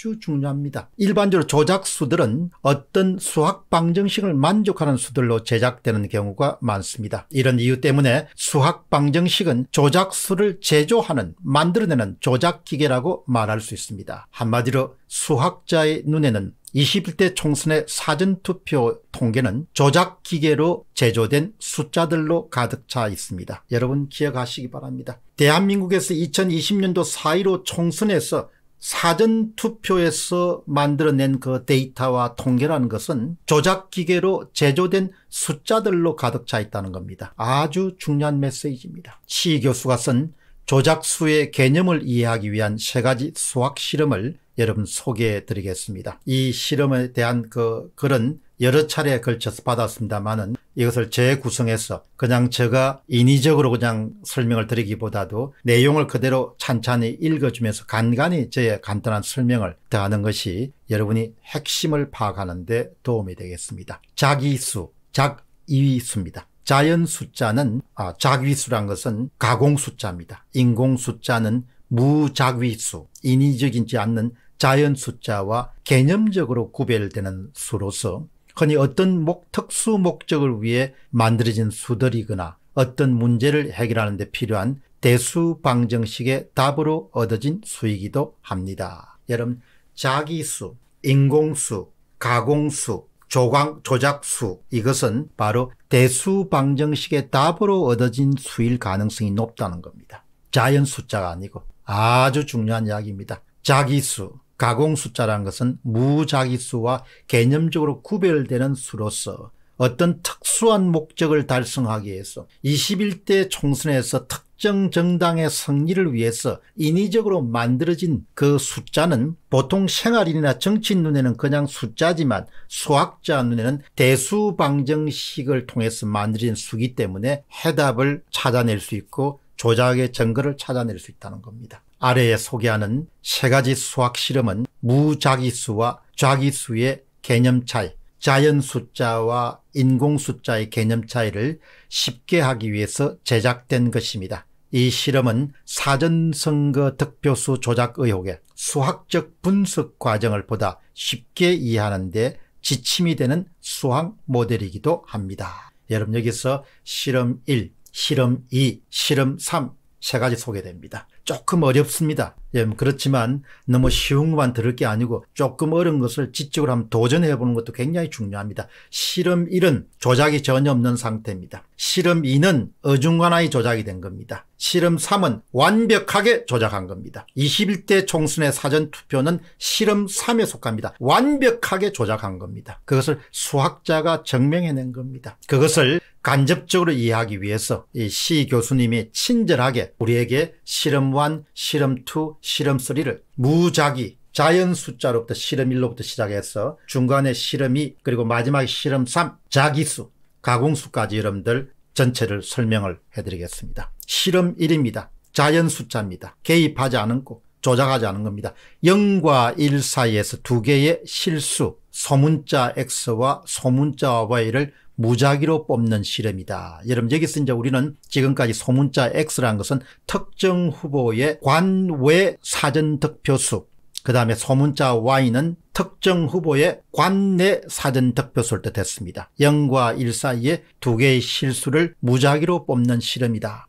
아주 중요합니다. 일반적으로 조작수들은 어떤 수학 방정식을 만족하는 수들로 제작되는 경우가 많습니다. 이런 이유 때문에 수학 방정식은 조작수를 제조하는 만들어내는 조작기계라고 말할 수 있습니다. 한마디로 수학자의 눈에는 21대 총선의 사전투표 통계는 조작기계로 제조된 숫자들로 가득 차 있습니다. 여러분 기억하시기 바랍니다. 대한민국에서 2020년도 4.15 총선에서 사전 투표에서 만들어낸 그 데이터와 통계라는 것은 조작 기계로 제조된 숫자들로 가득 차 있다는 겁니다. 아주 중요한 메시지입니다. 시 교수가 쓴 조작수의 개념을 이해하기 위한 세 가지 수학 실험을 여러분 소개해 드리겠습니다. 이 실험에 대한 그 글은 여러 차례에 걸쳐서 받았습니다만은 이것을 재구성해서 그냥 제가 인위적으로 그냥 설명을 드리기보다도 내용을 그대로 찬찬히 읽어주면서 간간히 저의 간단한 설명을 더하는 것이 여러분이 핵심을 파악하는 데 도움이 되겠습니다. 작위수, 작위수입니다. 자연 숫자는 아, 작위수란 것은 가공 숫자입니다. 인공 숫자는 무작위수, 인위적이지 않는 자연 숫자와 개념적으로 구별되는 수로서 흔히 어떤 목, 특수 목적을 위해 만들어진 수들이거나 어떤 문제를 해결하는 데 필요한 대수 방정식의 답으로 얻어진 수이기도 합니다. 여러분 자기수, 인공수, 가공수, 조광, 조작수 이것은 바로 대수 방정식의 답으로 얻어진 수일 가능성이 높다는 겁니다. 자연 숫자가 아니고 아주 중요한 이야기입니다. 자기수, 가공 숫자라는 것은 무작위수와 개념적으로 구별되는 수로서 어떤 특수한 목적을 달성하기 위해서 21대 총선에서 특정 정당의 승리를 위해서 인위적으로 만들어진 그 숫자는 보통 생활인이나 정치인 눈에는 그냥 숫자지만 수학자 눈에는 대수 방정식을 통해서 만들어진 수기 때문에 해답을 찾아낼 수 있고 조작의 증거를 찾아낼 수 있다는 겁니다. 아래에 소개하는 세 가지 수학 실험은 무작위수와 작위수의 개념 차이, 자연 숫자와 인공 숫자의 개념 차이를 쉽게 하기 위해서 제작된 것입니다. 이 실험은 사전선거 득표수 조작 의혹의 수학적 분석 과정을 보다 쉽게 이해하는 데 지침이 되는 수학 모델이기도 합니다. 여러분 여기서 실험 1, 실험 2, 실험 3 세 가지 소개됩니다. 조금 어렵습니다. 예, 그렇지만 너무 쉬운 것만 들을 게 아니고 조금 어려운 것을 지적으로 한번 도전해 보는 것도 굉장히 중요합니다. 실험 1은 조작이 전혀 없는 상태입니다. 실험 2는 어중간하게 조작이 된 겁니다. 실험 3은 완벽하게 조작한 겁니다. 21대 총선의 사전투표는 실험 3에 속합니다. 완벽하게 조작한 겁니다. 그것을 수학자가 증명해낸 겁니다. 그것을 간접적으로 이해하기 위해서 이 시 교수님이 친절하게 우리에게 실험 1, 실험 2, 실험 3를 무작위 자연 숫자로부터 실험 1로부터 시작해서 중간에 실험 2 그리고 마지막에 실험 3 자기수 가공수까지 여러분들 전체를 설명을 해드리겠습니다. 실험 1입니다. 자연 숫자입니다. 개입하지 않고 조작하지 않은 겁니다. 0과 1 사이에서 두 개의 실수 소문자 X와 소문자 Y를 무작위로 뽑는 실험이다. 여러분 여기서 이제 우리는 지금까지 소문자 X라는 것은 특정 후보의 관외 사전 득표수 그 다음에 소문자 Y는 특정 후보의 관내 사전 득표수를 뜻했습니다. 0과 1 사이에 두 개의 실수를 무작위로 뽑는 실험이다.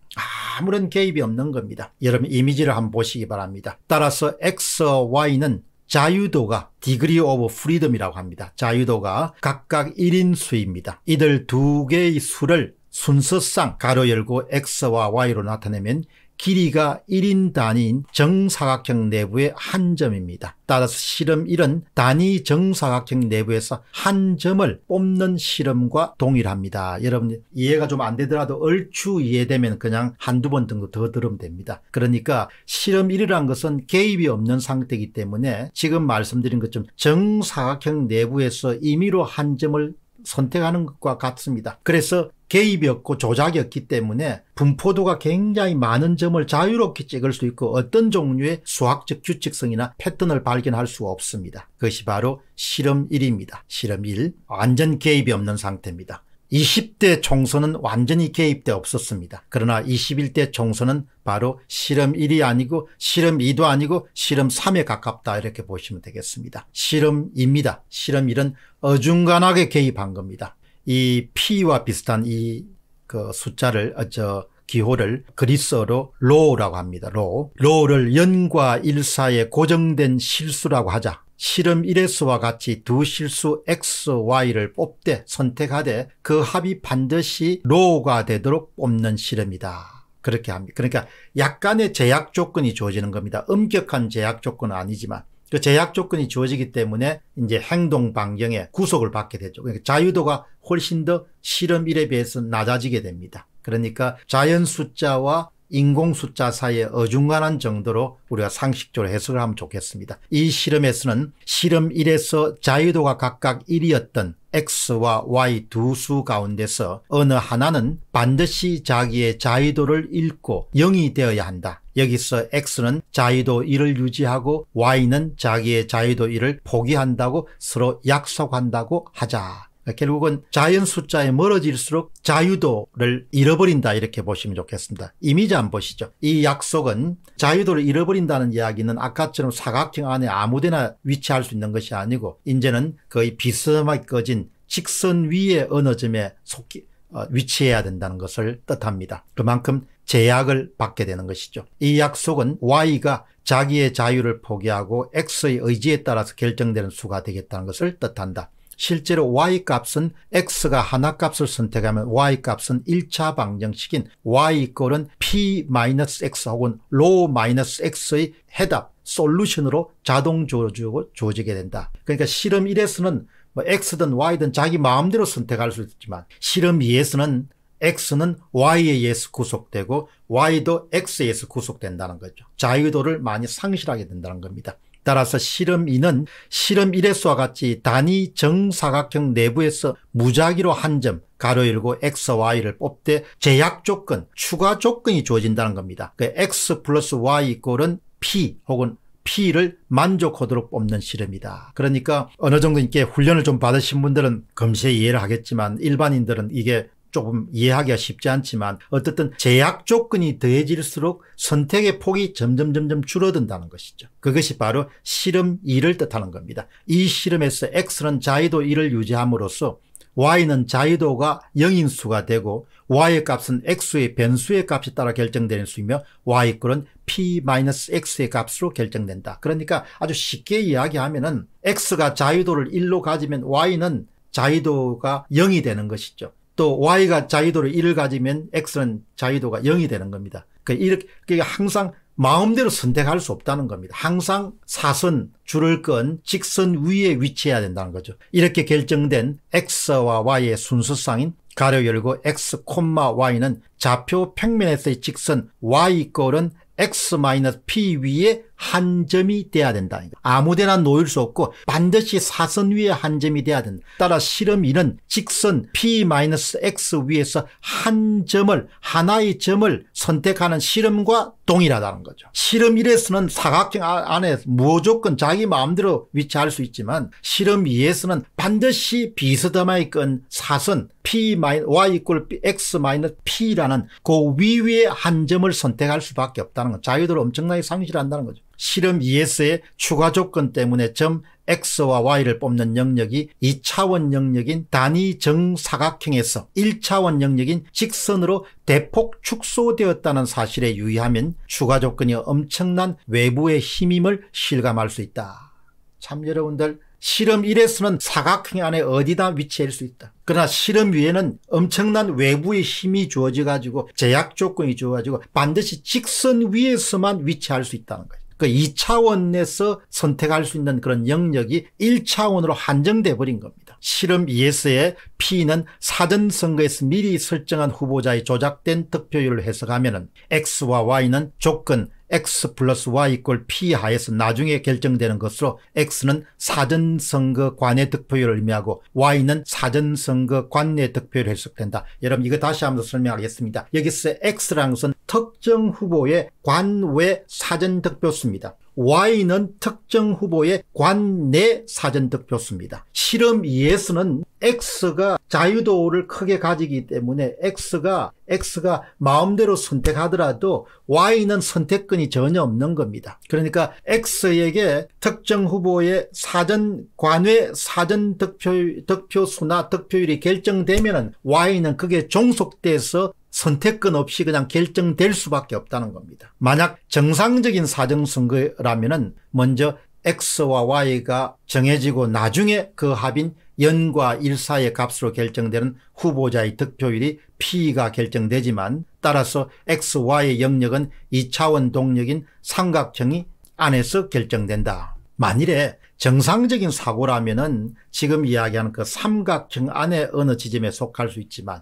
아무런 개입이 없는 겁니다. 여러분 이미지를 한번 보시기 바랍니다. 따라서 X, Y는 자유도가 degree of freedom이라고 합니다. 자유도가 각각 1인 수입니다. 이들 두 개의 수를 순서상 가로 열고 x와 y로 나타내면 길이가 1인 단위인 정사각형 내부의 한 점입니다. 따라서 실험 1은 단위 정사각형 내부에서 한 점을 뽑는 실험과 동일합니다. 여러분 이해가 좀 안 되더라도 얼추 이해되면 그냥 한두 번 정도 더 들으면 됩니다. 그러니까 실험 1이라는 것은 개입이 없는 상태이기 때문에 지금 말씀드린 것처럼 정사각형 내부에서 임의로 한 점을 선택하는 것과 같습니다. 그래서 개입이 없고 조작이 없기 때문에 분포도가 굉장히 많은 점을 자유롭게 찍을 수 있고 어떤 종류의 수학적 규칙성이나 패턴을 발견할 수 없습니다. 그것이 바로 실험 1입니다. 실험 1. 완전 개입이 없는 상태입니다. 20대 총선은 완전히 개입돼 없었습니다. 그러나 21대 총선은 바로 실험 1이 아니고 실험 2도 아니고 실험 3에 가깝다 이렇게 보시면 되겠습니다. 실험 2입니다. 실험 1은 어중간하게 개입한 겁니다. 이 P와 비슷한 이 그 숫자를 어, 저 기호를 그리스어로 로우라고 합니다. 로. 로우를 0과 1 사이에 고정된 실수라고 하자. 실험 1에서와 같이 두 실수 X, Y를 뽑되 선택하되 그 합이 반드시 로우가 되도록 뽑는 실험이다. 그렇게 합니다. 그러니까 약간의 제약 조건이 주어지는 겁니다. 엄격한 제약 조건은 아니지만 그 제약 조건이 주어지기 때문에 이제 행동 반경에 구속을 받게 되죠. 그러니까 자유도가 훨씬 더 실험 1에 비해서 낮아지게 됩니다. 그러니까 자연 숫자와 인공 숫자 사이에 어중간한 정도로 우리가 상식적으로 해석을 하면 좋겠습니다. 이 실험에서는 실험 1에서 자유도가 각각 1이었던 X와 Y 두 수 가운데서 어느 하나는 반드시 자기의 자유도를 잃고 0이 되어야 한다. 여기서 X는 자유도 1을 유지하고 Y는 자기의 자유도 1을 포기한다고 서로 약속한다고 하자. 결국은 자연 숫자에 멀어질수록 자유도를 잃어버린다 이렇게 보시면 좋겠습니다. 이미지 한번 보시죠. 이 약속은 자유도를 잃어버린다는 이야기는 아까처럼 사각형 안에 아무데나 위치할 수 있는 것이 아니고 이제는 거의 비스듬하게 꺼진 직선 위에 어느 점에 속기, 어, 위치해야 된다는 것을 뜻합니다. 그만큼 제약을 받게 되는 것이죠. 이 약속은 Y가 자기의 자유를 포기하고 X의 의지에 따라서 결정되는 수가 되겠다는 것을 뜻한다. 실제로 y값은 x가 하나 값을 선택하면 y값은 1차 방정식인 y 꼴은 p-x 혹은 로-x의 해답 솔루션으로 자동 주어지게 된다. 그러니까 실험 1에서는 뭐 x든 y든 자기 마음대로 선택할 수 있지만 실험 2에서는 x는 y에 의해서 구속되고 y도 x에 의해서 구속된다는 거죠. 자유도를 많이 상실하게 된다는 겁니다. 따라서 실험 2는 실험 1에서와 같이 단위 정사각형 내부에서 무작위로 한 점 가로 열고 x, y를 뽑되 제약 조건, 추가 조건이 주어진다는 겁니다. 그 x 플러스 y 이꼴은 p 혹은 P를 만족하도록 뽑는 실험이다. 그러니까 어느 정도 이렇게 훈련을 좀 받으신 분들은 금세 이해를 하겠지만 일반인들은 이게 조금 이해하기가 쉽지 않지만 어떻든 제약 조건이 더해질수록 선택의 폭이 점점 점점 줄어든다는 것이죠. 그것이 바로 실험 2를 뜻하는 겁니다. 이 실험에서 X는 자유도 1을 유지함으로써 y는 자유도가 0인수가 되고 y의 값은 x의 변수의 값에 따라 결정되는 수이며 y꼴은 p-x의 값으로 결정된다. 그러니까 아주 쉽게 이야기하면 은 x가 자유도를 1로 가지면 y는 자유도가 0이 되는 것이죠. 또 y가 자유도를 1을 가지면 x는 자유도가 0이 되는 겁니다. 그러니까 이렇게 항상 마음대로 선택할 수 없다는 겁니다. 항상 사선, 줄을 끈 직선 위에 위치해야 된다는 거죠. 이렇게 결정된 x와 y의 순서상인 가로 열고 x, y는 좌표 평면에서의 직선 y 꼴은 x-p 위에 한 점이 돼야 된다. 아무데나 놓일 수 없고 반드시 사선 위에 한 점이 돼야 된다. 따라 실험 2는 직선 p-x 위에서 한 점을 하나의 점을 선택하는 실험과 동일하다는 거죠. 실험 1에서는 사각형 아, 안에 무조건 자기 마음대로 위치할 수 있지만 실험 2에서는 반드시 비스듬하게 끈 사선 p y 이꼴 x p라는 그 위위의 한 점을 선택할 수밖에 없다는 것. 자유도를 엄청나게 상실한다는 거죠. 실험 2S의 추가 조건 때문에 점 X와 Y를 뽑는 영역이 2차원 영역인 단위 정사각형에서 1차원 영역인 직선으로 대폭 축소되었다는 사실에 유의하면 추가 조건이 엄청난 외부의 힘임을 실감할 수 있다. 참 여러분들 실험 1에서는 사각형 안에 어디다 위치할 수 있다. 그러나 실험 위에는 엄청난 외부의 힘이 주어져 가지고 제약 조건이 주어 가지고 반드시 직선 위에서만 위치할 수 있다는 거예요. 그 2차원에서 선택할 수 있는 그런 영역이 1차원으로 한정돼 버린 겁니다. 실험 2에서의 P는 사전 선거에서 미리 설정한 후보자의 조작된 득표율을 해석하면 X와 Y는 조건 x 플러스 y 이꼴 p 하에서 나중에 결정되는 것으로 x는 사전선거 관내 득표율을 의미하고 y는 사전선거 관내 득표율을 해석된다. 여러분 이거 다시 한번 설명하겠습니다. 여기서 x라는 것은 특정 후보의 관외 사전 득표수입니다. Y는 특정 후보의 관내 사전득표수입니다. 실험 2에서는 X가 자유도를 크게 가지기 때문에 X가 X가 마음대로 선택하더라도 Y는 선택권이 전혀 없는 겁니다. 그러니까 X에게 특정 후보의 사전 관외 사전 득표 득표수나 득표율이 결정되면은 Y는 그게 종속돼서 선택권 없이 그냥 결정될 수밖에 없다는 겁니다. 만약 정상적인 사정선거라면 먼저 X와 Y가 정해지고 나중에 그 합인 연과 일사의 값으로 결정되는 후보자의 득표율이 P가 결정되지만 따라서 X, Y의 영역은 2차원 동력인 삼각형이 안에서 결정된다. 만일에 정상적인 사고라면 지금 이야기하는 그 삼각형 안에 어느 지점에 속할 수 있지만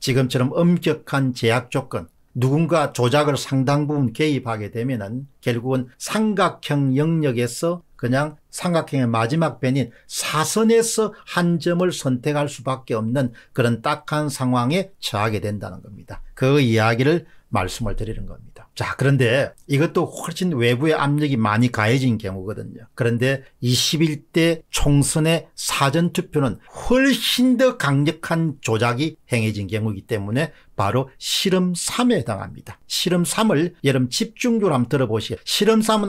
지금처럼 엄격한 제약 조건 누군가 조작을 상당 부분 개입하게 되면 결국은 삼각형 영역에서 그냥 삼각형의 마지막 변인 사선에서 한 점을 선택할 수밖에 없는 그런 딱한 상황에 처하게 된다는 겁니다. 그 이야기를 말씀을 드리는 겁니다. 자 그런데 이것도 훨씬 외부의 압력이 많이 가해진 경우거든요. 그런데 21대 총선의 사전투표는 훨씬 더 강력한 조작이 행해진 경우이기 때문에 바로 실험 3에 해당합니다. 실험 3을 여러분 집중적으로 한번 들어보시게 실험 3은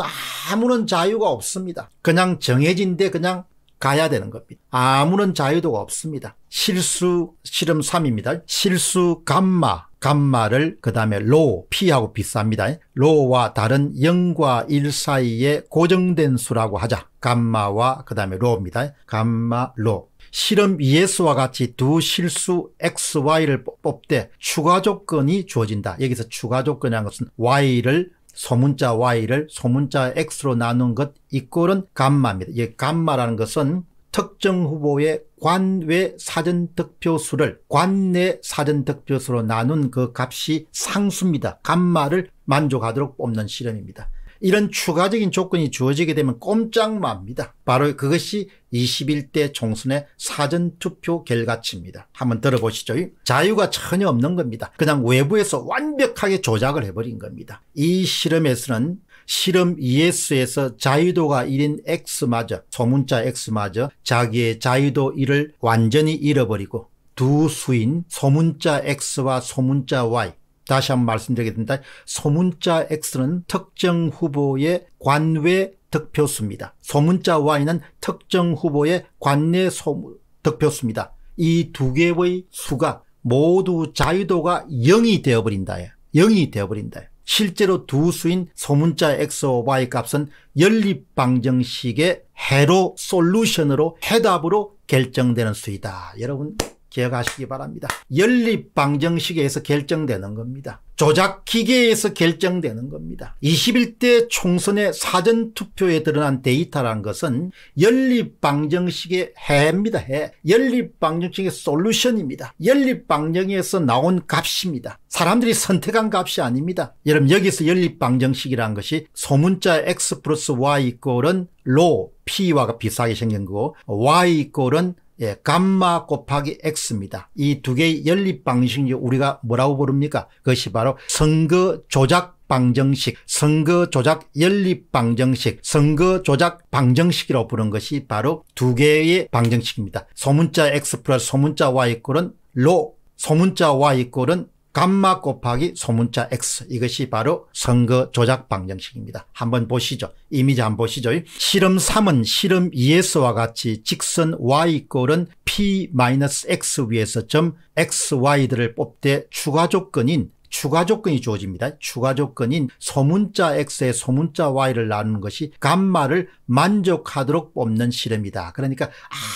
아무런 자유가 없습니다. 그냥 정해진 데 그냥 가야 되는 겁니다. 아무런 자유도가 없습니다. 실수 실험 3입니다. 실수 감마 감마를 그 다음에 로, P하고 비쌉니다. 로와 다른 0과 1 사이에 고정된 수라고 하자. 감마와 그 다음에 로입니다. 감마, 로. 실험 ES와 같이 두 실수 XY를 뽑되 추가 조건이 주어진다. 여기서 추가 조건이라는 것은 Y를 소문자 Y를 소문자 X로 나눈 것 이꼴은 감마입니다. 이 감마라는 것은 특정 후보의 관외 사전 득표수를 관내 사전 득표수로 나눈 그 값이 상수입니다. 감마를 만족하도록 뽑는 실험입니다. 이런 추가적인 조건이 주어지게 되면 꼼짝마입니다. 바로 그것이 21대 총선의 사전투표 결과치입니다. 한번 들어보시죠. 자유가 전혀 없는 겁니다. 그냥 외부에서 완벽하게 조작을 해버린 겁니다. 이 실험에서는 실험 ES에서 자유도가 1인 X마저 소문자 X마저 자기의 자유도 1을 완전히 잃어버리고 두 수인 소문자 X와 소문자 Y 다시 한번 말씀드리겠습니다. 소문자 X는 특정 후보의 관외 득표수입니다. 소문자 Y는 특정 후보의 관내 득표수입니다. 이 두 개의 수가 모두 자유도가 0이 되어버린다. 0이 되어버린다. 실제로 두 수인 소문자 X와 Y 값은 연립방정식의 해로 솔루션으로 해답으로 결정되는 수이다. 여러분 기억하시기 바랍니다. 연립방정식에서 결정되는 겁니다. 조작기계에서 결정되는 겁니다. 21대 총선의 사전투표에 드러난 데이터란 것은 연립방정식의 해입니다. 해. 연립방정식의 솔루션입니다. 연립방정에서 나온 값입니다. 사람들이 선택한 값이 아닙니다. 여러분 여기서 연립방정식이란 것이 소문자 x 플러스 y 이꼴은 로 p와 비슷하게 생긴 거고 y 이꼴은 예, 감마 곱하기 x입니다. 이 두 개의 연립 방식이 우리가 뭐라고 부릅니까? 그것이 바로 선거 조작 방정식, 선거 조작 연립 방정식, 선거 조작 방정식이라고 부르는 것이 바로 두 개의 방정식입니다. 소문자 x 플러스 소문자 y 꼴은 로, 소문자 y 꼴은 감마 곱하기 소문자 x 이것이 바로 선거 조작 방정식입니다. 한번 보시죠. 이미지 한번 보시죠. 실험 3은 실험 2에서와 같이 직선 y꼴은 p-x 위에서 점 xy들을 뽑되 추가 조건인 추가 조건이 주어집니다. 추가 조건인 소문자 x에 소문자 y를 나누는 것이 감마를 만족하도록 뽑는 실험이다. 그러니까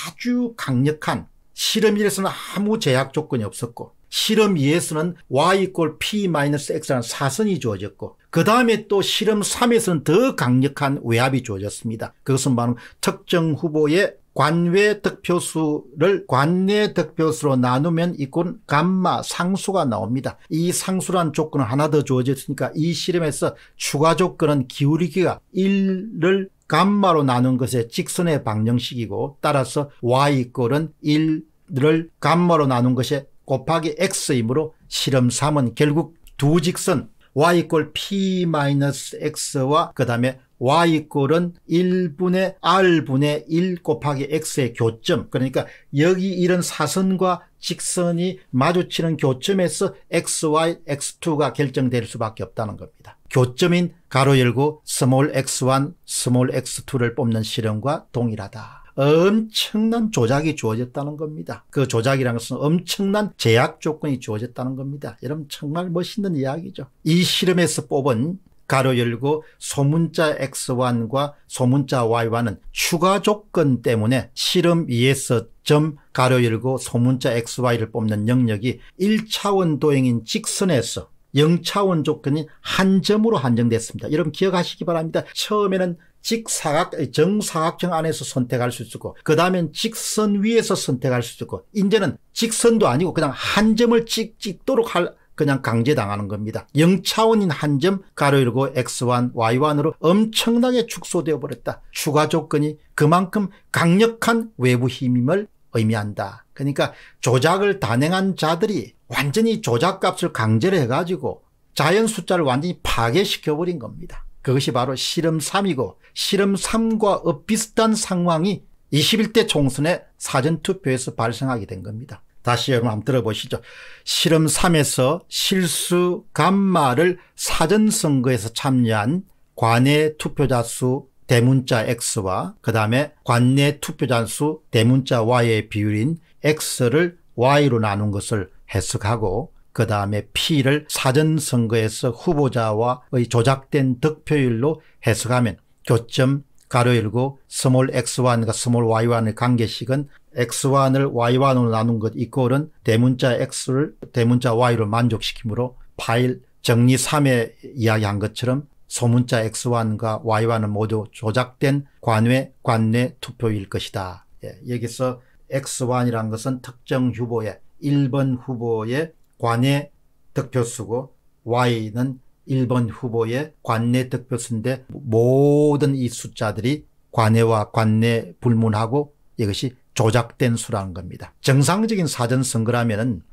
아주 강력한 실험 일에서는 아무 제약 조건이 없었고 실험 2에서는 y 이꼴 p-x라는 사선이 주어졌고 그 다음에 또 실험 3에서는 더 강력한 외압이 주어졌습니다. 그것은 바로 특정 후보의 관외 득표수를 관내 득표수로 나누면 이꼴 감마 상수가 나옵니다. 이 상수란 조건은 하나 더 주어졌으니까 이 실험에서 추가 조건은 기울이기가 1을 감마로 나눈 것의 직선의 방정식이고 따라서 y-꼴은 1을 감마로 나눈 것의 곱하기 x이므로 실험 3은 결국 두 직선 y p-x와 그 다음에 y꼴은 1분의 r분의 1 곱하기 x의 교점 그러니까 여기 이런 사선과 직선이 마주치는 교점에서 xy, x2가 결정될 수밖에 없다는 겁니다. 교점인 가로 열고 small x1, small x2를 뽑는 실험과 동일하다. 엄청난 조작이 주어졌다는 겁니다. 그 조작이라는 것은 엄청난 제약 조건이 주어졌다는 겁니다. 여러분 정말 멋있는 이야기죠. 이 실험에서 뽑은 가로 열고 소문자 X1과 소문자 Y1은 추가 조건 때문에 실험 2에서 점 가로 열고 소문자 XY를 뽑는 영역이 1차원 도형인 직선에서 0차원 조건이 한 점으로 한정됐습니다. 여러분 기억하시기 바랍니다. 처음에는 직사각 정사각형 안에서 선택할 수 있고 그 다음엔 직선 위에서 선택할 수 있고 이제는 직선도 아니고 그냥 한 점을 찍, 찍도록 할 그냥 강제당하는 겁니다. 0차원인 한 점 가로 열고 x1, y1으로 엄청나게 축소되어 버렸다. 추가 조건이 그만큼 강력한 외부 힘임을 의미한다. 그러니까 조작을 단행한 자들이 완전히 조작값을 강제로 해가지고 자연 숫자를 완전히 파괴시켜버린 겁니다. 그것이 바로 실험 3이고 실험 3과 엇비슷한 상황이 21대 총선의 사전투표에서 발생하게 된 겁니다. 다시 여러분 한번 들어보시죠. 실험 3에서 실수 감마를 사전선거에서 참여한 관내 투표자 수 대문자 X와 그 다음에 관내 투표자 수 대문자 Y의 비율인 X를 Y로 나눈 것을 해석하고 그 다음에 P를 사전선거에서 후보자와의 조작된 득표율로 해석하면 교점 가로 열고 small x1과 small y1의 관계식은 X1을 Y1으로 나눈 것 equal은 대문자 X를 대문자 Y로 만족시키므로 파일 정리 3에 이야기한 것처럼 소문자 X1과 Y1은 모두 조작된 관외 관내 투표일 것이다. 예, 여기서 X1이라는 것은 특정 후보의 1번 후보의 관내 득표수고 Y는 1번 후보의 관내 득표수인데 모든 이 숫자들이 관내와 관내 불문하고 이것이 조작된 수라는 겁니다. 정상적인 사전선거라면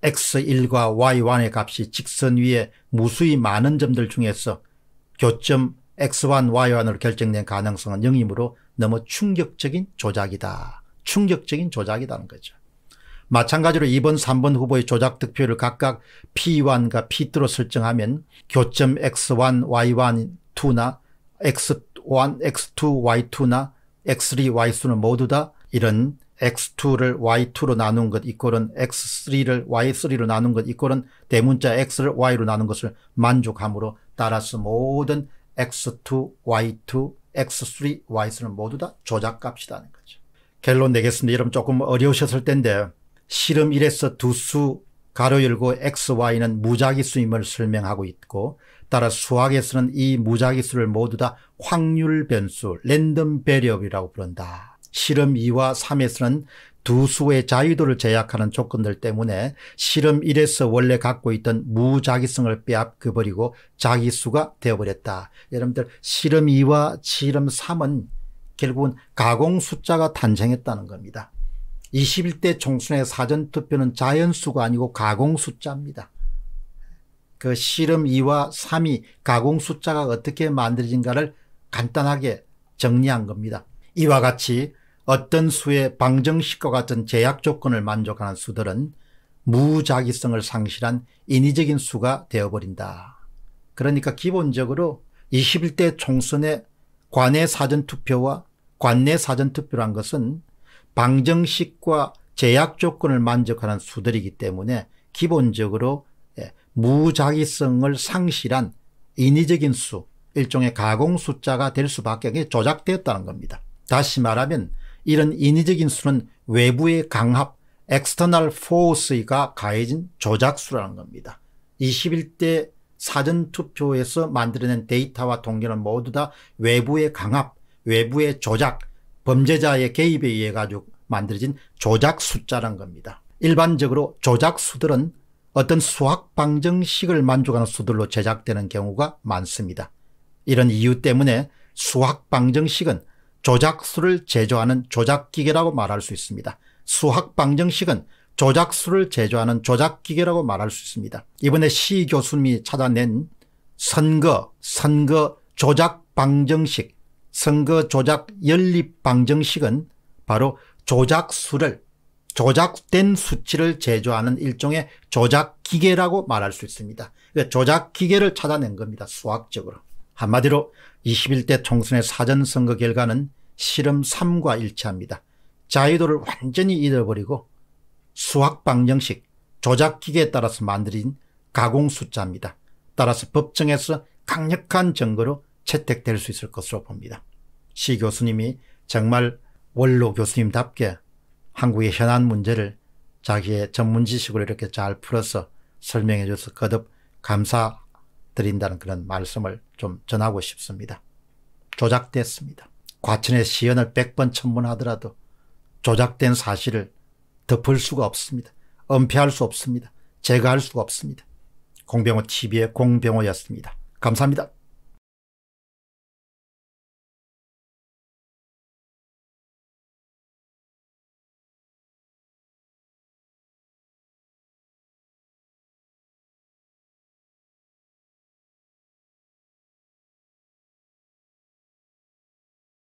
X1과 Y1의 값이 직선 위에 무수히 많은 점들 중에서 교점 X1, Y1으로 결정된 가능성은 0이므로 너무 충격적인 조작이다. 충격적인 조작이라는 거죠. 마찬가지로 2번, 3번 후보의 조작 득표를 각각 P1과 P2로 설정하면 교점 X1, Y1, 2나 X1, X2, Y2나 X3, Y2는 모두 다 이런 X2를 Y2로 나눈 것 이꼴은 X3를 Y3로 나눈 것 이꼴은 대문자 X를 Y로 나눈 것을 만족함으로 따라서 모든 X2, Y2, X3, Y3는 모두 다 조작값이라는 거죠. 결론 내겠습니다. 여러분 조금 어려우셨을 텐데 실험 1에서 두 수 가로 열고 X, Y는 무작위수임을 설명하고 있고 따라 수학에서는 이 무작위수를 모두 다 확률 변수, 랜덤 베리업이라고 부른다. 실험 2와 3에서는 두 수의 자유도를 제약하는 조건들 때문에 실험 1에서 원래 갖고 있던 무자기성을 빼앗겨버리고 자기수가 되어버렸다. 여러분들 실험 2와 실험 3은 결국은 가공 숫자가 탄생했다는 겁니다. 21대 총선의 사전투표는 자연수가 아니고 가공 숫자입니다. 그 실험 2와 3이 가공 숫자가 어떻게 만들어진가를 간단하게 정리한 겁니다. 이와 같이 어떤 수의 방정식과 같은 제약 조건을 만족하는 수들은 무자기성을 상실한 인위적인 수가 되어버린다. 그러니까 기본적으로 21대 총선의 관내 사전투표와 관내 사전투표란 것은 방정식과 제약 조건을 만족하는 수들이기 때문에 기본적으로 예, 무자기성을 상실한 인위적인 수, 일종의 가공 숫자가 될 수밖에 조작되었다는 겁니다. 다시 말하면 이런 인위적인 수는 외부의 강합 external force가 가해진 조작수라는 겁니다. 21대 사전투표에서 만들어낸 데이터와 통계는 모두 다 외부의 강압, 외부의 조작, 범죄자의 개입에 의해 가지고 만들어진 조작 숫자란 겁니다. 일반적으로 조작 수들은 어떤 수학 방정식을 만족하는 수들로 제작되는 경우가 많습니다. 이런 이유 때문에 수학 방정식은 조작수를 제조하는 조작기계라고 말할 수 있습니다. 수학 방정식은 조작수를 제조하는 조작기계라고 말할 수 있습니다. 이번에 시 교수님이 찾아낸 선거, 선거 조작 방정식, 선거 조작 연립 방정식은 바로 조작수를 조작된 수치를 제조하는 일종의 조작기계라고 말할 수 있습니다. 그러니까 조작기계를 찾아낸 겁니다. 수학적으로. 한마디로 21대 총선의 사전선거 결과는 실험 3과 일치합니다. 자유도를 완전히 잃어버리고 수학 방정식 조작기계에 따라서 만들어진 가공 숫자입니다. 따라서 법정에서 강력한 증거로 채택될 수 있을 것으로 봅니다. 시 교수님이 정말 원로 교수님답게 한국의 현안 문제를 자기의 전문 지식으로 이렇게 잘 풀어서 설명해 줘서 거듭 감사드린다는 그런 말씀을 좀 전하고 싶습니다. 조작됐습니다. 과천의 시연을 100번 천문하더라도 조작된 사실을 덮을 수가 없습니다. 은폐할 수 없습니다. 제거할 수가 없습니다. 공병호 TV의 공병호였습니다. 감사합니다.